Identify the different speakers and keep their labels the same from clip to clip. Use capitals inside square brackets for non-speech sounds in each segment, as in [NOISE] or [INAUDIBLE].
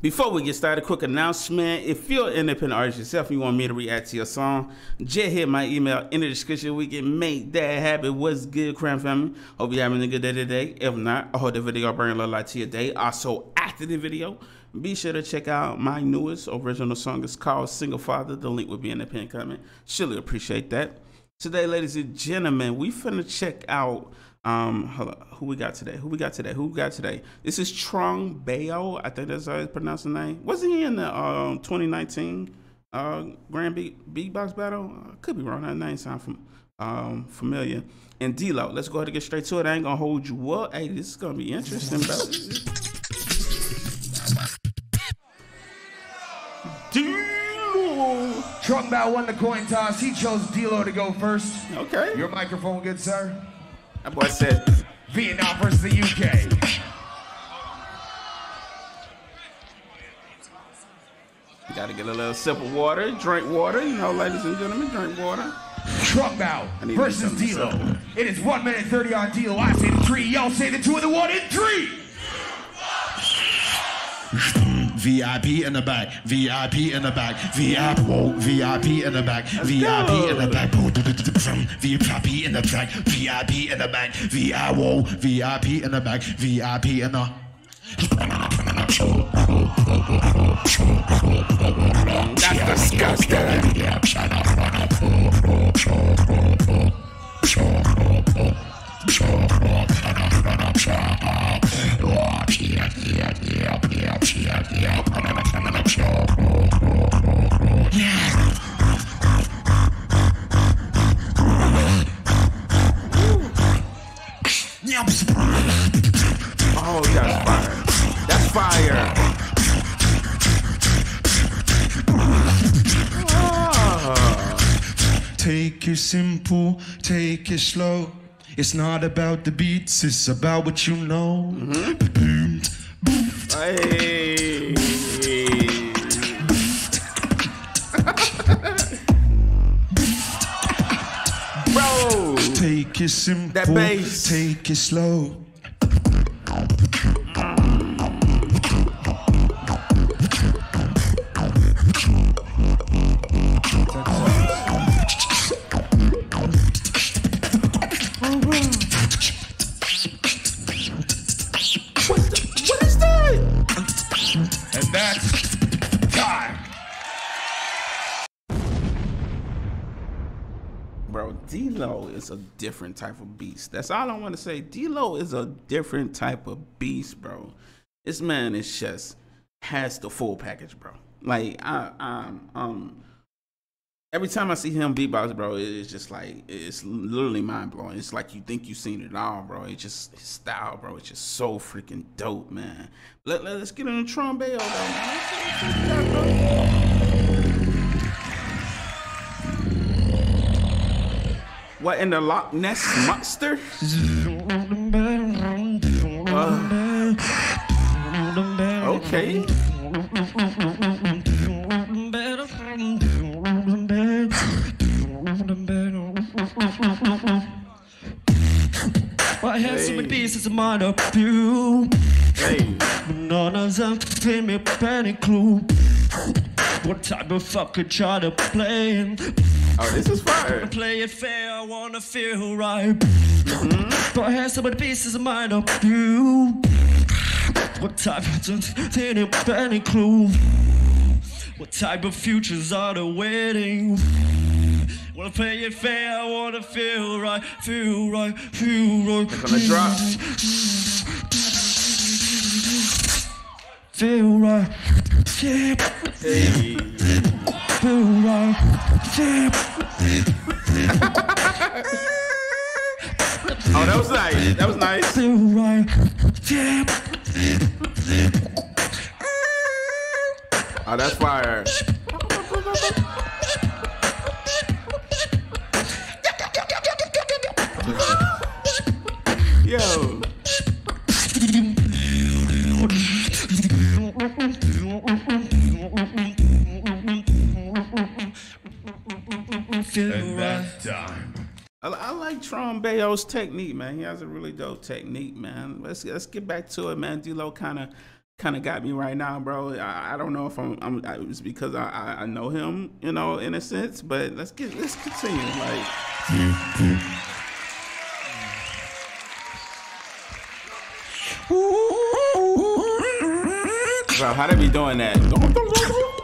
Speaker 1: Before we get started, quick announcement. If you're an independent artist yourself and you want me to react to your song, just hit my email in the description. We can make that happen. What's good, Crown Family? Hope you're having a good day today. If not, I hope the video bring a little light to your day. Also, after the video, be sure to check out my newest original song. It's called Single Father. The link will be in the pin comment. Surely appreciate that. Today, ladies and gentlemen, we finna check out um, on. Who we got today? Who we got today? Who we got today? This is Trong Bayo. I think that's how it's pronounced the name. Wasn't he in the um, 2019 uh, Grand Beat Beatbox Battle? I could be wrong. That name sounds from, um, familiar. And D-Low. Let's go ahead and get straight to it. I ain't gonna hold you up. Hey, this is gonna be interesting, bro. [LAUGHS]
Speaker 2: Trung Bao won the coin toss. He chose D-Low to go first.
Speaker 1: Okay.
Speaker 2: Your microphone, good sir.
Speaker 1: That boy said.
Speaker 2: Vietnam versus the UK.
Speaker 1: Gotta get a little sip of water, drink water, you know, ladies and gentlemen, drink water.
Speaker 2: Trump Bow
Speaker 1: I need to
Speaker 2: versus
Speaker 1: do.
Speaker 2: It is 1 minute 30 on D-Low. I say the three, y'all say the two, and the one in three.
Speaker 3: VIP in the back, VIP in the back, VIP, whoa, VIP in the back, VIP in the back, VIP in the back, VIP in the back, VIP, whoa, VIP in the back, VIP in the.
Speaker 1: That's disgusting. That's fire. Ah.
Speaker 3: Take it simple, take it slow. It's not about the beats, it's about what you know.
Speaker 1: Hey. [LAUGHS] Bro.
Speaker 3: Take it simple,
Speaker 1: bass.
Speaker 3: take it slow.
Speaker 1: D-Low is a different type of beast. That's all I want to say. D-Low is a different type of beast, bro. This man is just has the full package, bro. Like I um um every time I see him beatbox, bro, it's just like it's literally mind blowing. It's like you think you've seen it all, bro. It's just his style, bro. It's just so freaking dope, man. Let, let us get in the trombone, though, What in the Loch Ness monster? Uh, okay.
Speaker 4: I have so many pieces of mind up you.
Speaker 1: Hey.
Speaker 4: None of them fit me any clue. What type of fucker try to play?
Speaker 1: Oh, this is fire.
Speaker 4: Play it fair, I wanna feel right. Mm-hmm. But I have so many pieces of mind up you. What type of fit any clue? What type of futures are they waiting? Wanna play it fair, I wanna feel right, feel right, feel right.
Speaker 1: Gonna drop.
Speaker 4: Feel right, yeah,
Speaker 1: Hey. Oh, that was nice. That was nice. Oh, that's fire. Yo. Bayo's technique, man. He has a really dope technique, man. Let's let's get back to it, man. D-Low kind of kind of got me right now, bro. I, I don't know if I'm, I'm I, it's because I, I, I know him, you know, in a sense. But let's get let's continue. Like, mm-hmm. bro, how they be doing that? [LAUGHS]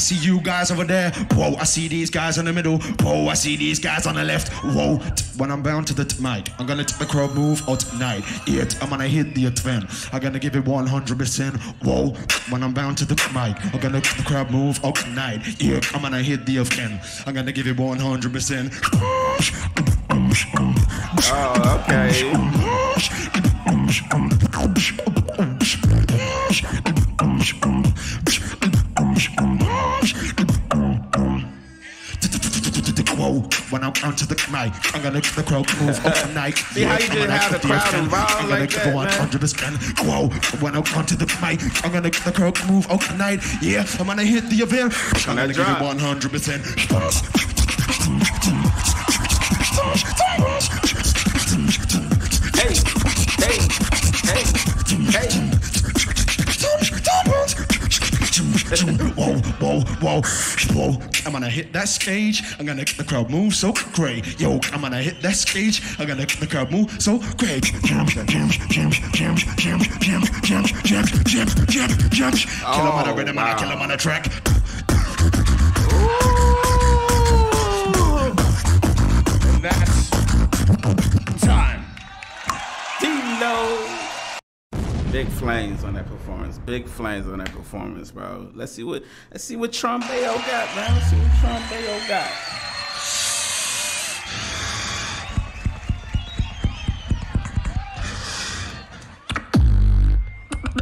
Speaker 3: see you guys over there. Whoa, I see these guys in the middle. Whoa, I see these guys on the left. Whoa, when I'm bound to the t- mic, I'm gonna the crowd move out tonight. Yeah, t- I'm gonna hit the event. I'm gonna give it 100%. Whoa, when I'm bound to the mic, I'm gonna the crowd move out tonight. Yeah, I'm gonna hit the event. I'm gonna give it 100%.
Speaker 1: Oh, okay. [LAUGHS] [LAUGHS] [LAUGHS]
Speaker 3: Whoa, when I'm onto the mic, I'm gonna let the crowd move [LAUGHS] up tonight.
Speaker 1: See how you
Speaker 3: I'm gonna
Speaker 1: have the crowd involved
Speaker 3: I'm gonna
Speaker 1: like
Speaker 3: give
Speaker 1: that,
Speaker 3: it 100%. Whoa, when I'm onto the mic, I'm gonna get the crowd move up tonight. Yeah, I'm gonna hit the event. I'm gonna give it
Speaker 1: drop.
Speaker 3: 100%. Whoa, whoa, whoa. I'm gonna hit that stage. I'm gonna make the crowd move so great. Yo, I'm gonna hit that stage. I'm gonna make the crowd move so great. Jam, jam, jam, jam, jam, jam, jam, jam, jam, jam, jam. Kill him on a
Speaker 1: Oh,
Speaker 3: rhythm
Speaker 1: wow.
Speaker 3: kill him on a track. Ooh.
Speaker 2: And that's time.
Speaker 1: D-Low. Big flames on that performance. Big flames on that performance, bro. Let's see what let's see what Trombeo got, man. Let's see what Trombeo got.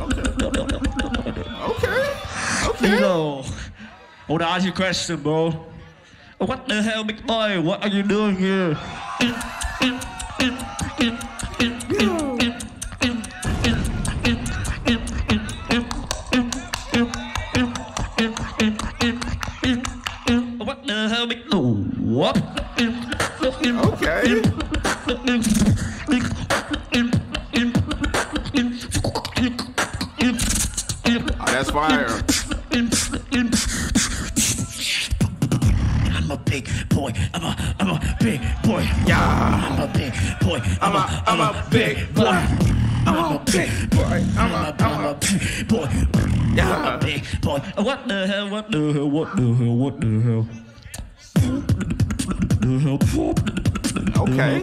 Speaker 1: Okay. [LAUGHS] Okay.
Speaker 4: Hello. I want to ask you a question, bro. What the hell, big boy? What are you doing here?
Speaker 1: That's fire.
Speaker 4: I'm a big boy. I'm a, I'm a big boy.
Speaker 1: Yeah.
Speaker 4: I'm a big boy.
Speaker 1: I'm a I'm a big boy. I'm a big boy. I'm a I'm a
Speaker 4: big boy.
Speaker 1: Yeah.
Speaker 4: I'm a big boy. What the hell? What the hell? What the hell? What? The hell?
Speaker 1: Okay.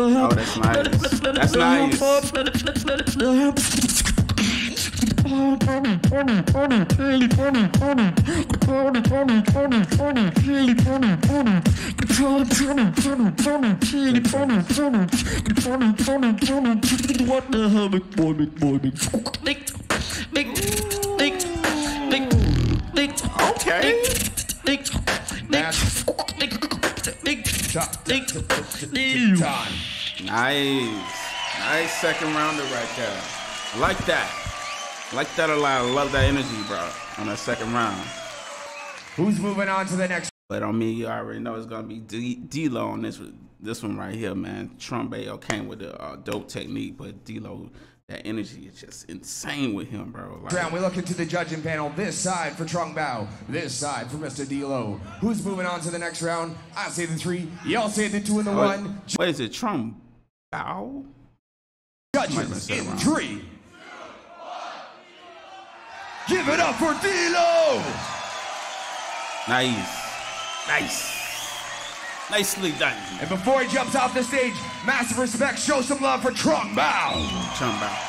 Speaker 1: Oh, that's nice. That's nice.
Speaker 4: What the hell, big boy, big boy, big big, big, big, big, big,
Speaker 1: Okay.
Speaker 4: big,
Speaker 2: That's
Speaker 4: big, big,
Speaker 2: top.
Speaker 4: big,
Speaker 2: Time.
Speaker 1: Nice. Nice second rounder right there. I like that. I like that a lot. I love that energy, bro, on that second round.
Speaker 2: Who's moving on to the next?
Speaker 1: But on me, you already know it's gonna be D- D-Low on this this one right here, man. Trumbeo came with a uh, dope technique, but D-Low, that energy is just insane with him, bro. Like,
Speaker 2: Round, we look into the judging panel. This side for Trung Bao, this side for Mr. D-Low. Who's moving on to the next round? I say the three, y'all say the two and the
Speaker 1: what,
Speaker 2: one.
Speaker 1: what is it, Trumbao?
Speaker 2: Judges
Speaker 1: messed that
Speaker 2: in three. Give it up for D-Low!
Speaker 1: Nice, nice, nicely done,
Speaker 2: And before he jumps off the stage, massive respect, show some love for Trung Bao.
Speaker 1: Trumbao.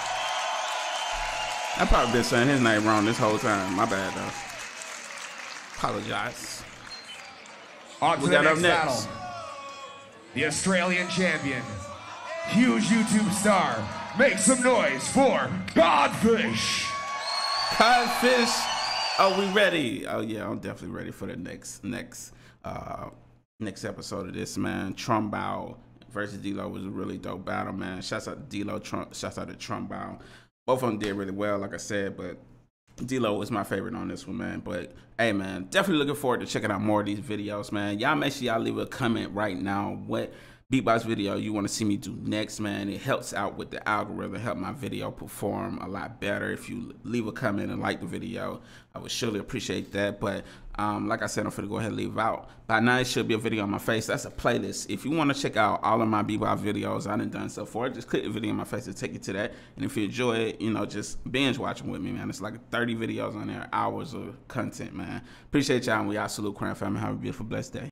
Speaker 1: I probably been saying his name wrong this whole time. My bad, though. Apologize.
Speaker 2: On to
Speaker 1: We
Speaker 2: the
Speaker 1: got up
Speaker 2: next,
Speaker 1: next.
Speaker 2: battle. The Australian champion, huge YouTube star. Make some noise for Codfish.
Speaker 1: Codfish, are we ready? Oh yeah, I'm definitely ready for the next next uh next episode of this man. Trumbow versus D-Low was a really dope battle, man. Shouts out to D-Low, shouts out to Trumbow. Both of them did really well, like I said, but D-Low was my favorite on this one, man. But hey, man, definitely looking forward to checking out more of these videos, man. Y'all make sure y'all leave a comment right now. What beatbox video you want to see me do next, man? It helps out with the algorithm, help my video perform a lot better. If you leave a comment and like the video, I would surely appreciate that. But um, like I said, I'm gonna go ahead and leave out. By now, it should be a video on my face. That's a playlist. If you want to check out all of my bebop videos I done done so far, just click the video on my face to take you to that. And if you enjoy it, you know, just binge watching with me, man. It's like 30 videos on there, hours of content, man. Appreciate y'all, and we all salute Crown Family. Have a beautiful, blessed day.